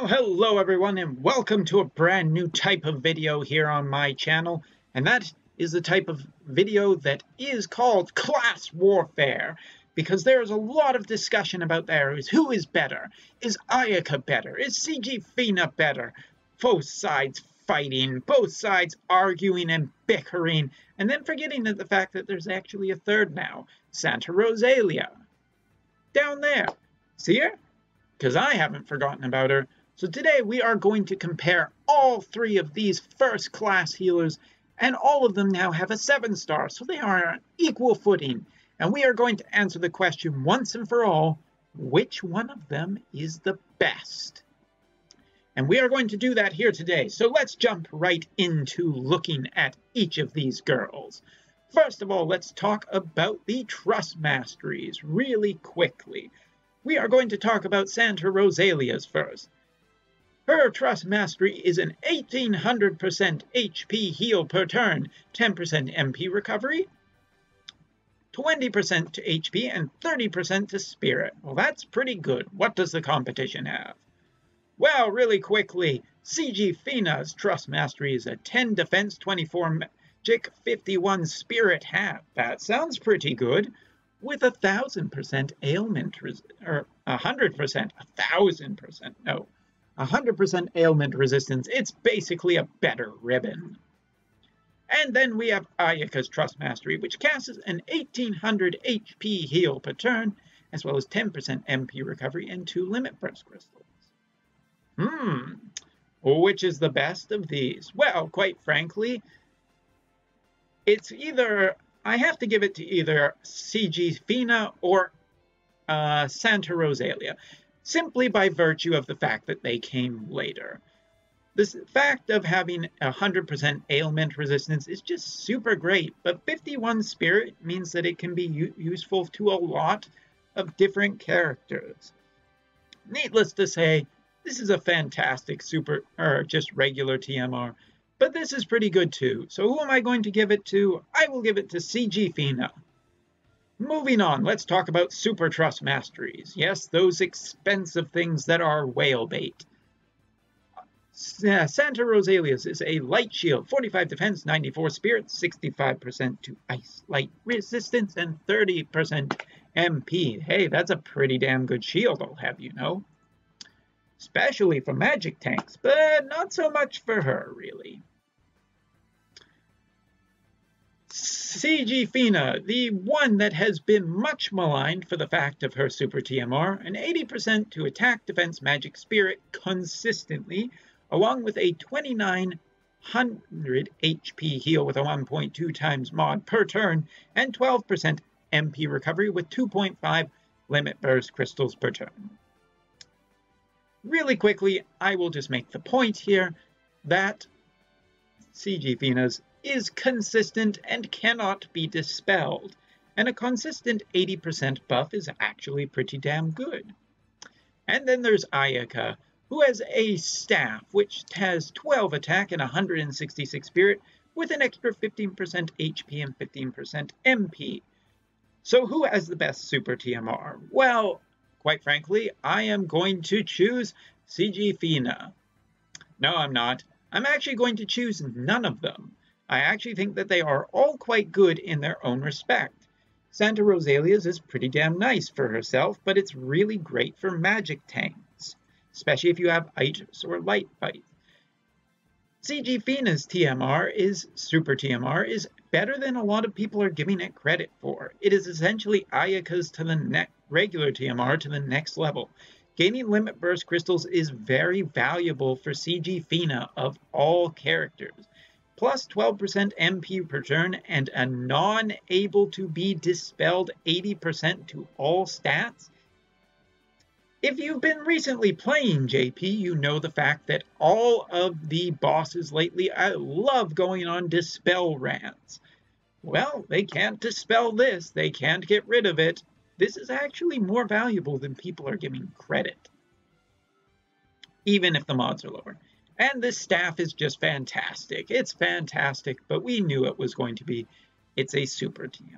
Well, hello everyone and welcome to a brand new type of video here on my channel. And that is the type of video that is called Class Warfare. Because there's a lot of discussion about there is who is better? Is Ayaka better? Is CG Fina better? Both sides fighting, both sides arguing and bickering, and then forgetting that the fact that there's actually a third now, Santa Rosalia. Down there. See her? because I haven't forgotten about her. So today we are going to compare all three of these first class healers and all of them now have a 7 star so they are on equal footing and we are going to answer the question once and for all which one of them is the best? And we are going to do that here today so let's jump right into looking at each of these girls. First of all let's talk about the trust masteries really quickly we are going to talk about Santa Rosalia's first. Her Trust Mastery is an 1800% HP heal per turn, 10% MP recovery, 20% to HP, and 30% to Spirit. Well, that's pretty good. What does the competition have? Well, really quickly, CG Fina's Trust Mastery is a 10 Defense, 24 Magic, 51 Spirit hat. That sounds pretty good with a thousand percent ailment or a hundred percent, a thousand percent, no, a hundred percent ailment resistance. It's basically a better ribbon. And then we have Ayaka's Trust Mastery, which casts an 1800 HP heal per turn, as well as 10% MP recovery and two limit burst crystals. Hmm, which is the best of these? Well, quite frankly, it's either I have to give it to either CG Fina or uh, Santa Rosalia, simply by virtue of the fact that they came later. This fact of having 100% ailment resistance is just super great, but 51 Spirit means that it can be useful to a lot of different characters. Needless to say, this is a fantastic super, or just regular TMR, but this is pretty good too. So who am I going to give it to? I will give it to CG Fina. Moving on, let's talk about Super Trust Masteries. Yes, those expensive things that are whale bait. Uh, Santa Rosalia's is a light shield, 45 defense, 94 spirit, 65% to ice light resistance, and 30% MP. Hey, that's a pretty damn good shield, I'll have you know. Especially for magic tanks, but not so much for her, really. CG Fina, the one that has been much maligned for the fact of her Super TMR, an 80% to attack, defense, magic, spirit consistently, along with a 2900 HP heal with a 1.2 times mod per turn, and 12% MP recovery with 2.5 limit burst crystals per turn. Really quickly, I will just make the point here that CG Fina's is consistent and cannot be dispelled, and a consistent 80% buff is actually pretty damn good. And then there's Ayaka, who has a staff which has 12 attack and 166 spirit with an extra 15% HP and 15% MP. So who has the best super TMR? Well, quite frankly, I am going to choose CG Fina. No, I'm not. I'm actually going to choose none of them. I actually think that they are all quite good in their own respect. Santa Rosalia's is pretty damn nice for herself, but it's really great for magic tanks, especially if you have ice or light fight. CG Fina's TMR is Super TMR is better than a lot of people are giving it credit for. It is essentially Ayaka's to the next regular TMR to the next level. Gaining limit burst crystals is very valuable for CG Fina of all characters plus 12% MP per turn, and a non-able to be dispelled 80% to all stats? If you've been recently playing JP, you know the fact that all of the bosses lately I love going on dispel rants. Well, they can't dispel this, they can't get rid of it. This is actually more valuable than people are giving credit. Even if the mods are lower. And this staff is just fantastic. It's fantastic, but we knew it was going to be. It's a super team.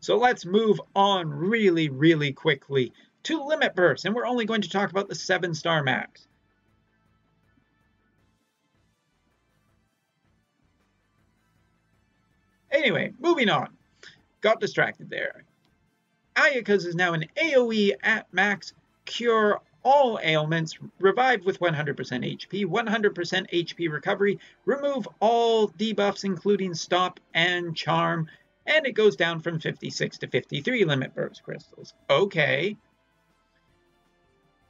So let's move on really, really quickly to Limit Burst, and we're only going to talk about the 7-star max. Anyway, moving on. Got distracted there. Ayaka's is now an AoE at max, cure all ailments, revive with 100% HP, 100% HP recovery, remove all debuffs including stop and charm, and it goes down from 56 to 53 limit burst crystals. Okay.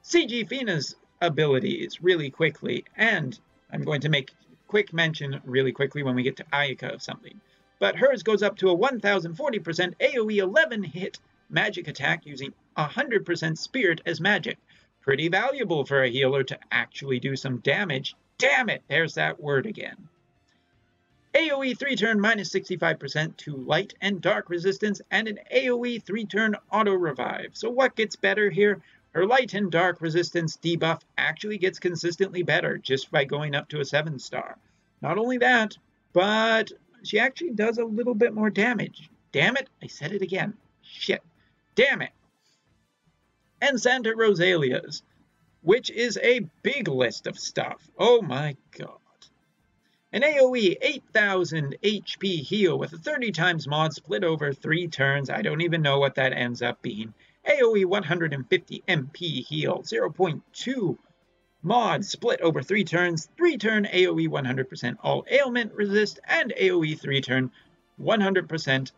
CG Fina's abilities really quickly, and I'm going to make quick mention really quickly when we get to Ayaka of something. But hers goes up to a 1040% AoE 11 hit magic attack using 100% spirit as magic. Pretty valuable for a healer to actually do some damage. Damn it, there's that word again. AoE 3 turn minus 65% to light and dark resistance, and an AoE 3 turn auto revive. So, what gets better here? Her light and dark resistance debuff actually gets consistently better just by going up to a 7 star. Not only that, but she actually does a little bit more damage. Damn it, I said it again. Shit. Damn it and Santa Rosalia's, which is a big list of stuff. Oh my god. An AoE 8000 HP heal with a 30 times mod split over 3 turns. I don't even know what that ends up being. AoE 150 MP heal, 0.2 mod split over 3 turns, 3 turn AoE 100% all ailment resist, and AoE 3 turn 100%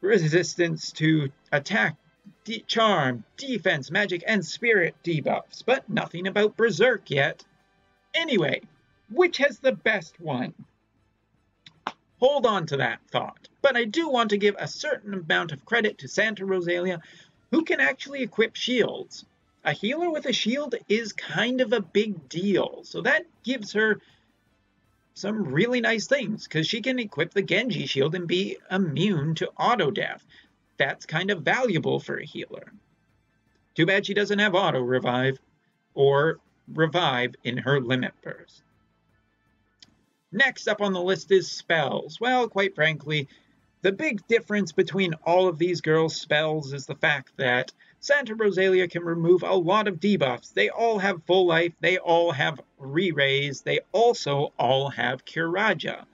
resistance to attack de charm, defense, magic, and spirit debuffs, but nothing about Berserk yet. Anyway, which has the best one? Hold on to that thought, but I do want to give a certain amount of credit to Santa Rosalia, who can actually equip shields. A healer with a shield is kind of a big deal, so that gives her some really nice things, because she can equip the Genji shield and be immune to auto death that's kind of valuable for a healer. Too bad she doesn't have auto revive or revive in her limit burst. Next up on the list is spells. Well, quite frankly, the big difference between all of these girls' spells is the fact that Santa Rosalia can remove a lot of debuffs. They all have full life, they all have re-raise, they also all have Curaja,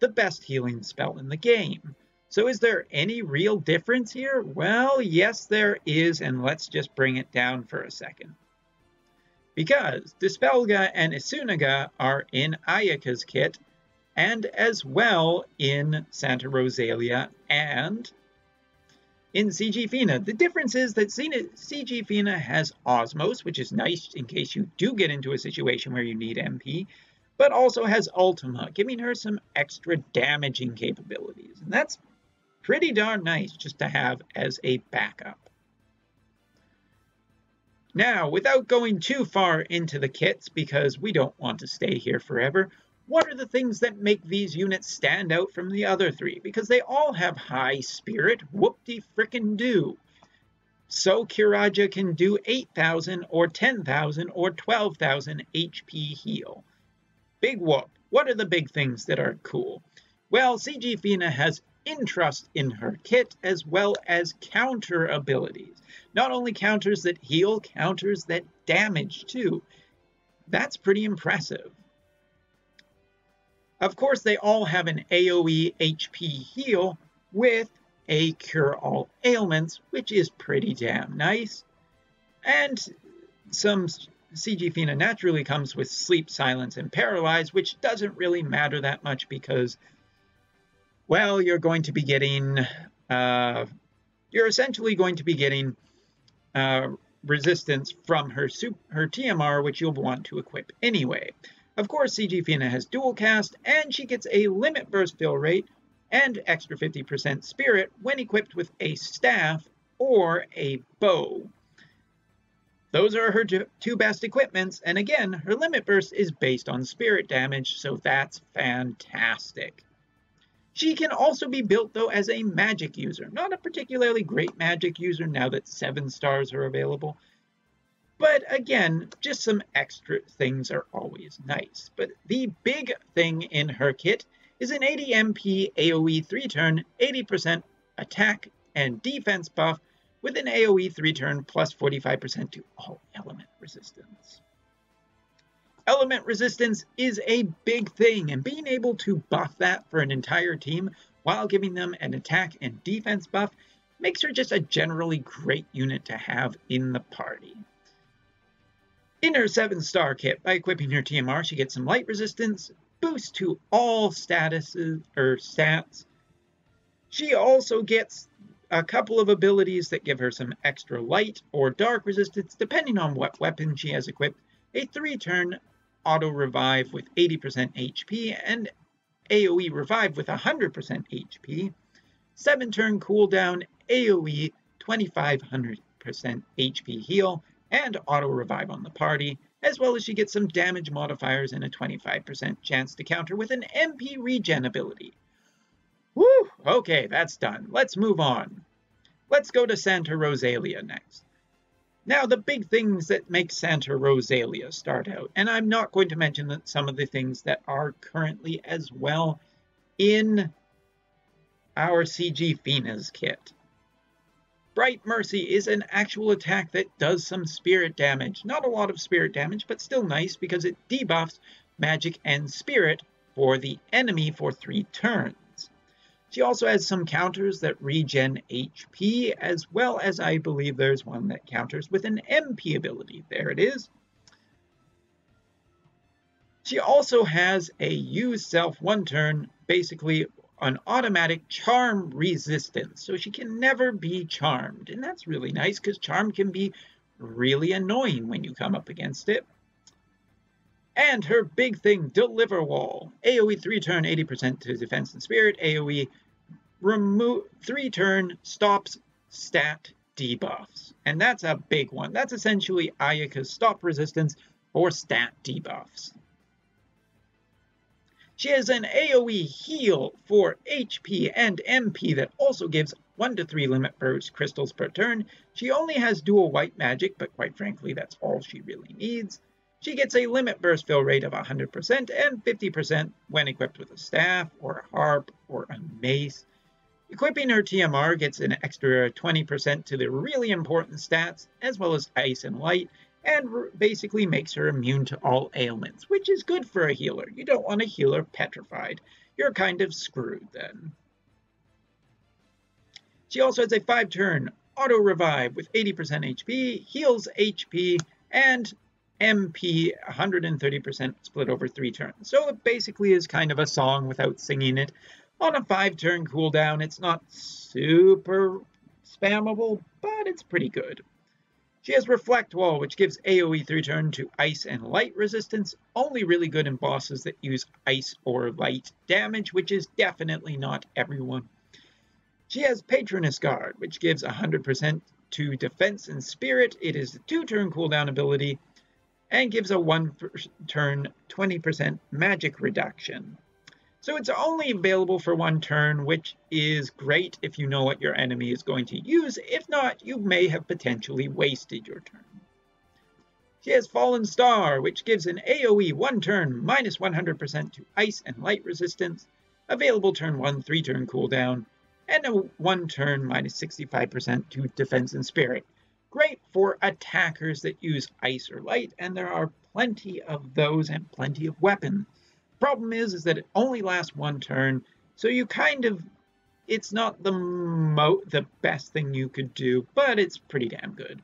the best healing spell in the game. So is there any real difference here? Well, yes, there is, and let's just bring it down for a second. Because Dispelga and Esunaga are in Ayaka's kit, and as well in Santa Rosalia and in CG Fina. The difference is that CG Fina has Osmose, which is nice in case you do get into a situation where you need MP, but also has Ultima, giving her some extra damaging capabilities. And that's pretty darn nice just to have as a backup. Now, without going too far into the kits, because we don't want to stay here forever, what are the things that make these units stand out from the other three? Because they all have high spirit, whoop-de-frickin'-do. So Curaja can do 8,000 or 10,000 or 12,000 HP heal. Big whoop. What are the big things that are cool? Well, CG Fina has interest in her kit as well as counter abilities. Not only counters that heal, counters that damage too. That's pretty impressive. Of course, they all have an AoE HP heal with a cure all ailments, which is pretty damn nice. And some CG Fina naturally comes with sleep, silence, and paralyze, which doesn't really matter that much because well, you're going to be getting, uh, you're essentially going to be getting uh, resistance from her, her TMR, which you'll want to equip anyway. Of course, CG Fina has dual cast, and she gets a limit burst fill rate and extra 50% spirit when equipped with a staff or a bow. Those are her two best equipments, and again, her limit burst is based on spirit damage, so that's fantastic. She can also be built, though, as a magic user. Not a particularly great magic user now that 7 stars are available. But again, just some extra things are always nice. But the big thing in her kit is an 80 MP AoE 3 turn, 80% attack and defense buff with an AoE 3 turn plus 45% to all element resistance. Element resistance is a big thing, and being able to buff that for an entire team while giving them an attack and defense buff makes her just a generally great unit to have in the party. In her 7 star kit, by equipping her TMR, she gets some light resistance, boost to all statuses or stats. She also gets a couple of abilities that give her some extra light or dark resistance, depending on what weapon she has equipped. A 3 turn auto revive with 80% HP and AoE revive with 100% HP. 7 turn cooldown, AoE 2500% HP heal, and auto revive on the party, as well as she gets some damage modifiers and a 25% chance to counter with an MP regen ability. Woo! Okay, that's done. Let's move on. Let's go to Santa Rosalia next. Now, the big things that make Santa Rosalia start out, and I'm not going to mention that some of the things that are currently as well in our CG Fina's kit. Bright Mercy is an actual attack that does some spirit damage. Not a lot of spirit damage, but still nice because it debuffs magic and spirit for the enemy for three turns. She also has some counters that regen HP, as well as I believe there's one that counters with an MP ability. There it is. She also has a use self one turn, basically an automatic charm resistance. So she can never be charmed. And that's really nice because charm can be really annoying when you come up against it. And her big thing, Deliver Wall. AoE 3 turn 80% to defense and spirit. AoE remove 3 turn stops stat debuffs. And that's a big one. That's essentially Ayaka's stop resistance or stat debuffs. She has an AoE heal for HP and MP that also gives 1 to 3 limit burst crystals per turn. She only has dual white magic, but quite frankly, that's all she really needs. She gets a limit burst fill rate of 100% and 50% when equipped with a staff, or a harp, or a mace. Equipping her TMR gets an extra 20% to the really important stats, as well as ice and light, and basically makes her immune to all ailments, which is good for a healer. You don't want a healer petrified. You're kind of screwed then. She also has a 5 turn auto revive with 80% HP, heals HP, and MP 130% split over 3 turns. So it basically is kind of a song without singing it. On a 5 turn cooldown, it's not super spammable, but it's pretty good. She has Reflect Wall, which gives AoE 3 turn to ice and light resistance, only really good in bosses that use ice or light damage, which is definitely not everyone. She has Patroness Guard, which gives 100% to defense and spirit. It is a 2 turn cooldown ability and gives a 1 turn 20% magic reduction. So it's only available for one turn, which is great if you know what your enemy is going to use. If not, you may have potentially wasted your turn. She has Fallen Star, which gives an AoE one turn minus 100% to ice and light resistance, available turn 1 3 turn cooldown, and a 1 turn minus 65% to defense and spirit. Great for attackers that use ice or light, and there are plenty of those and plenty of weapons. Problem is, is that it only lasts one turn, so you kind of, it's not the mo the best thing you could do, but it's pretty damn good.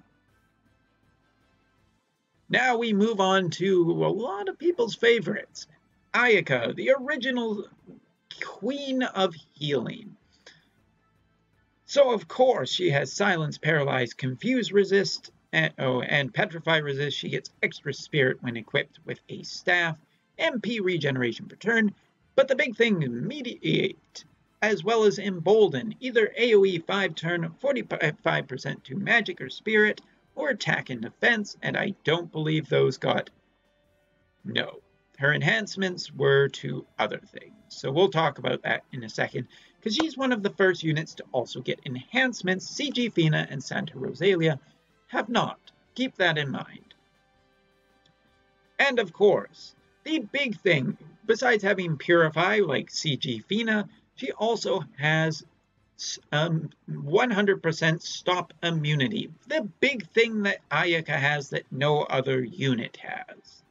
Now we move on to a lot of people's favorites. Ayaka, the original queen of healing. So of course she has silence, paralyze, confuse, resist, and, oh, and petrify resist. She gets extra spirit when equipped with a staff. MP regeneration per turn, but the big thing, mediate, as well as embolden, either AoE 5 turn 45% to magic or spirit, or attack and defense, and I don't believe those got no. Her enhancements were to other things, so we'll talk about that in a second, because she's one of the first units to also get enhancements. CG Fina and Santa Rosalia have not. Keep that in mind. And of course, the big thing, besides having Purify like CG Fina, she also has um, 100% stop immunity, the big thing that Ayaka has that no other unit has.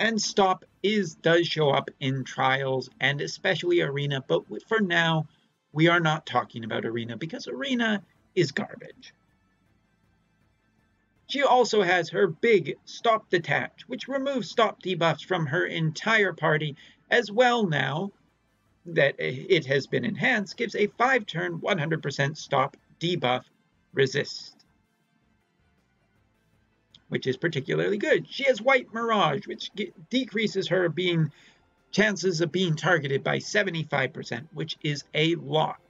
And stop is does show up in trials and especially arena, but for now we are not talking about arena because arena is garbage. She also has her big Stop Detach, which removes stop debuffs from her entire party, as well now that it has been enhanced, gives a 5-turn 100% stop debuff resist, which is particularly good. She has White Mirage, which decreases her being chances of being targeted by 75%, which is a lot.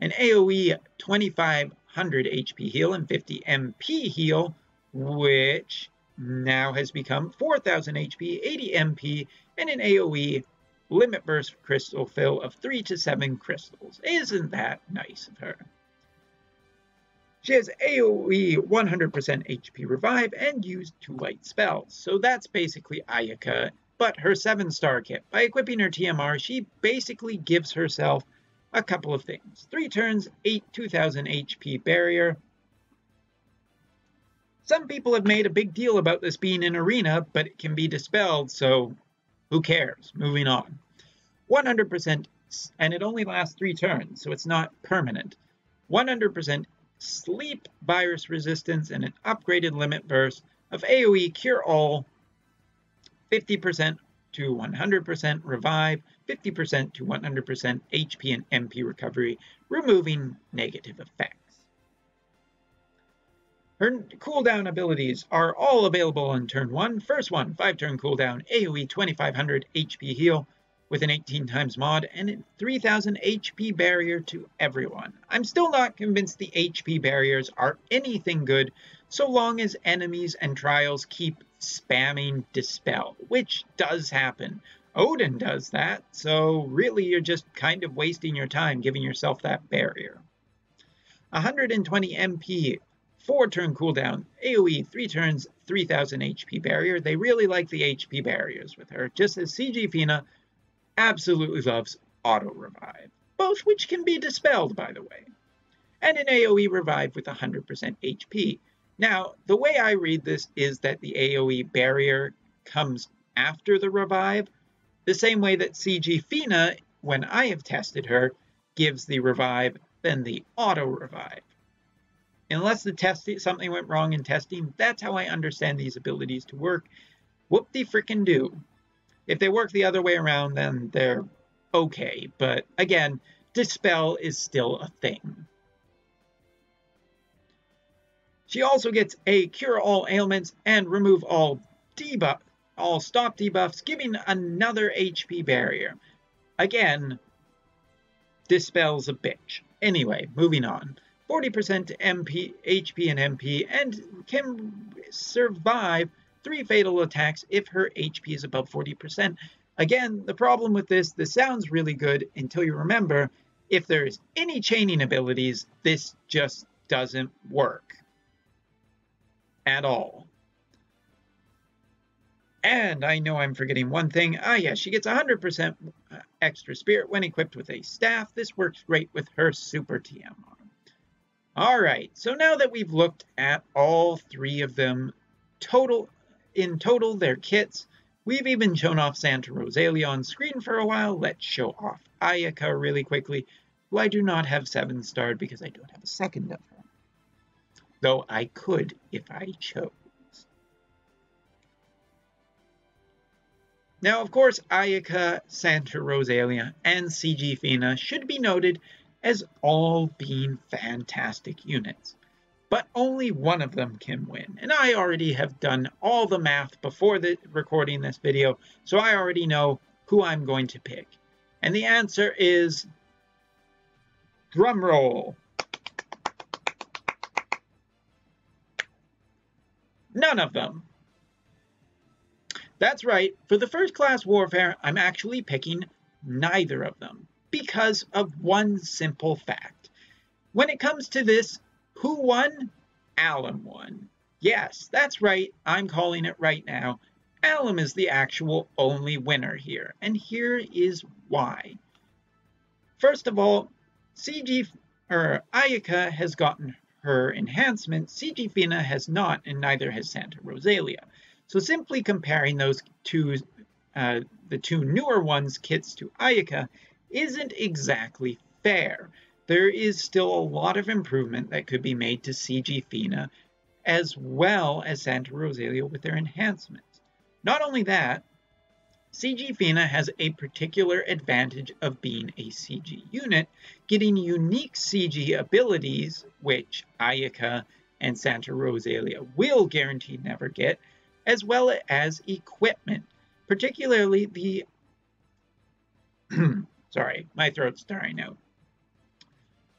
An AoE 2500 HP heal and 50 MP heal, which now has become 4000 HP, 80 MP, and an AoE limit burst crystal fill of 3 to 7 crystals. Isn't that nice of her? She has AoE 100% HP revive and used two light spells, so that's basically Ayaka, but her 7 star kit. By equipping her TMR, she basically gives herself a couple of things. 3 turns, 8 2000 HP barrier. Some people have made a big deal about this being an arena, but it can be dispelled, so who cares? Moving on. 100%, and it only lasts three turns, so it's not permanent. 100% sleep virus resistance and an upgraded limit burst of AoE Cure All, 50% to 100% revive, 50% to 100% HP and MP recovery, removing negative effects. Her cooldown abilities are all available on turn 1. First one, 5 turn cooldown, AoE 2500 HP heal, with an 18 times mod and a 3000 HP barrier to everyone. I'm still not convinced the HP barriers are anything good so long as enemies and trials keep spamming Dispel, which does happen. Odin does that, so really you're just kind of wasting your time giving yourself that barrier. 120 MP, 4 turn cooldown, AoE 3 turns, 3000 HP barrier. They really like the HP barriers with her, just as CG Fina absolutely loves Auto Revive, both which can be dispelled, by the way, and an AoE Revive with 100% HP. Now, the way I read this is that the AoE barrier comes after the revive, the same way that CG Fina, when I have tested her, gives the revive, then the auto revive. Unless the test something went wrong in testing, that's how I understand these abilities to work. Whoop de frickin' do. If they work the other way around, then they're okay. But again, Dispel is still a thing. She also gets a Cure All Ailments and Remove All Debuff, all Stop debuffs, giving another HP barrier. Again, Dispel's a bitch. Anyway, moving on. 40% MP, HP and MP, and can survive three fatal attacks if her HP is above 40%. Again, the problem with this, this sounds really good until you remember if there's any chaining abilities, this just doesn't work at all. And I know I'm forgetting one thing. Ah, yeah, she gets 100% extra spirit when equipped with a staff. This works great with her super TMR. All right, so now that we've looked at all three of them, total in total, their kits. We've even shown off Santa Rosalia on screen for a while. Let's show off Ayaka really quickly, who I do not have 7 starred because I don't have a second of her. Though I could if I chose. Now, of course, Ayaka, Santa Rosalia, and CG Fina should be noted as all being fantastic units but only one of them can win. And I already have done all the math before the recording this video, so I already know who I'm going to pick. And the answer is drumroll. None of them. That's right, for the first class warfare, I'm actually picking neither of them because of one simple fact. When it comes to this, who won? Alim won. Yes, that's right. I'm calling it right now. Alim is the actual only winner here, and here is why. First of all, CG or Ayaka has gotten her enhancement, CG Fina has not, and neither has Santa Rosalia. So simply comparing those two, uh, the two newer ones, kits to Ayaka, isn't exactly fair. There is still a lot of improvement that could be made to CG Fina as well as Santa Rosalia with their enhancements. Not only that, CG Fina has a particular advantage of being a CG unit, getting unique CG abilities, which Ayaka and Santa Rosalia will guarantee never get, as well as equipment, particularly the sorry, my throat's starting out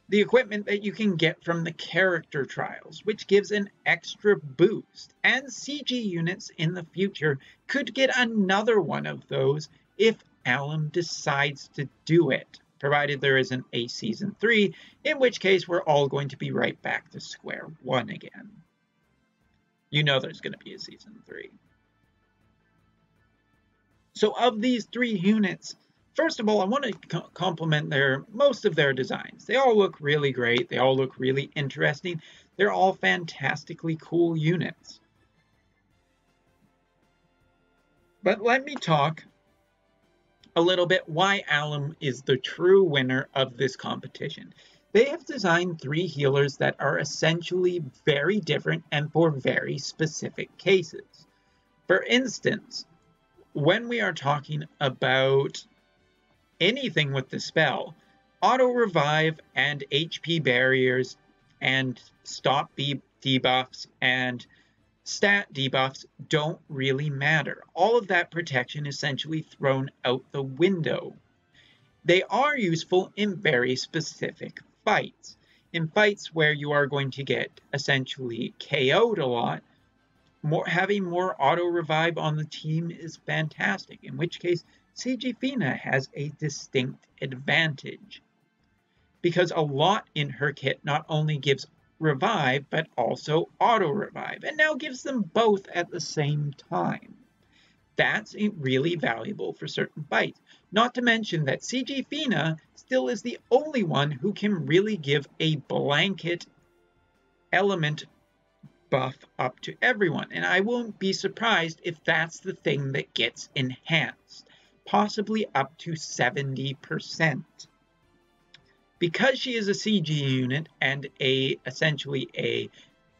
the equipment that you can get from the character trials, which gives an extra boost. And CG units in the future could get another one of those if Alim decides to do it, provided there isn't a Season 3, in which case we're all going to be right back to square one again. You know there's going to be a Season 3. So of these three units, First of all, I want to compliment their most of their designs. They all look really great. They all look really interesting. They're all fantastically cool units. But let me talk a little bit why Alim is the true winner of this competition. They have designed three healers that are essentially very different and for very specific cases. For instance, when we are talking about anything with the spell. Auto revive and HP barriers and stop debuffs and stat debuffs don't really matter. All of that protection essentially thrown out the window. They are useful in very specific fights. In fights where you are going to get essentially KO'd a lot, more, having more auto revive on the team is fantastic, in which case CG Fina has a distinct advantage because a lot in her kit not only gives revive but also auto revive and now gives them both at the same time. That's really valuable for certain fights. Not to mention that CG Fina still is the only one who can really give a blanket element buff up to everyone. And I won't be surprised if that's the thing that gets enhanced possibly up to 70%. Because she is a CG unit and a essentially a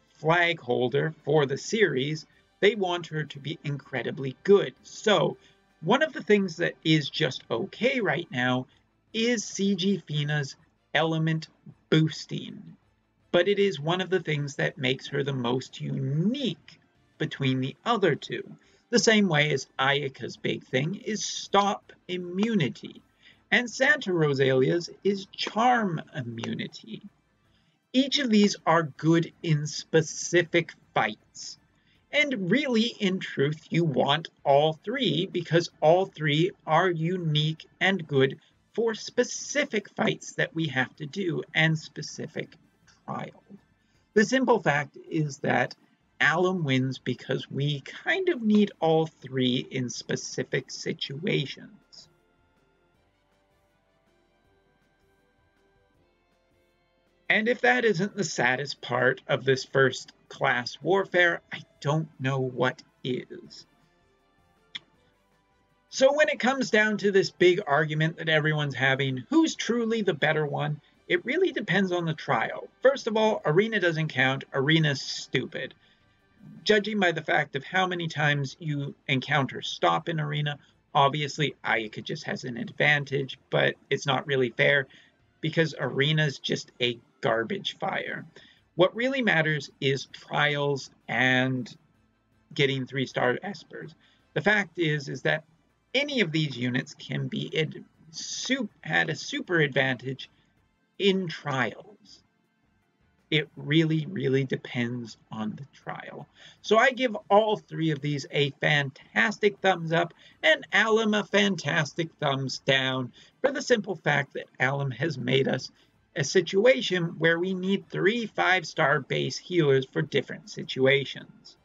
flag holder for the series, they want her to be incredibly good. So, one of the things that is just okay right now is CG Fina's element boosting. But it is one of the things that makes her the most unique between the other two. The same way as Ayaka's big thing is stop immunity, and Santa Rosalia's is charm immunity. Each of these are good in specific fights. And really, in truth, you want all three because all three are unique and good for specific fights that we have to do and specific trials. The simple fact is that Alim wins because we kind of need all three in specific situations. And if that isn't the saddest part of this first class warfare, I don't know what is. So when it comes down to this big argument that everyone's having, who's truly the better one, it really depends on the trial. First of all, Arena doesn't count. Arena's stupid judging by the fact of how many times you encounter stop in arena, obviously Ayaka just has an advantage, but it's not really fair because arena's just a garbage fire. What really matters is trials and getting three star espers. The fact is is that any of these units can be ad, had a super advantage in trials it really, really depends on the trial. So I give all three of these a fantastic thumbs up and Alim a fantastic thumbs down for the simple fact that Alim has made us a situation where we need three five-star base healers for different situations.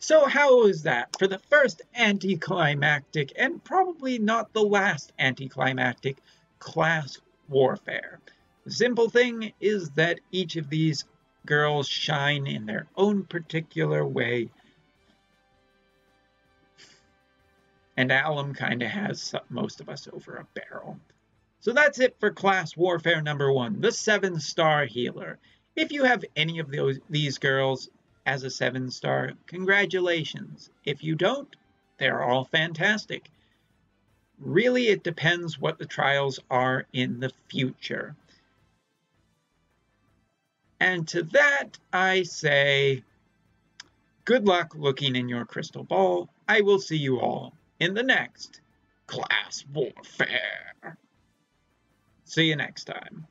So how is that? For the first anticlimactic, and probably not the last anticlimactic, class warfare. The simple thing is that each of these girls shine in their own particular way. And Alim kind of has most of us over a barrel. So that's it for class warfare number one, the seven star healer. If you have any of those these girls as a seven star, congratulations. If you don't, they're all fantastic. Really, it depends what the trials are in the future. And to that, I say, good luck looking in your crystal ball. I will see you all in the next Class Warfare. See you next time.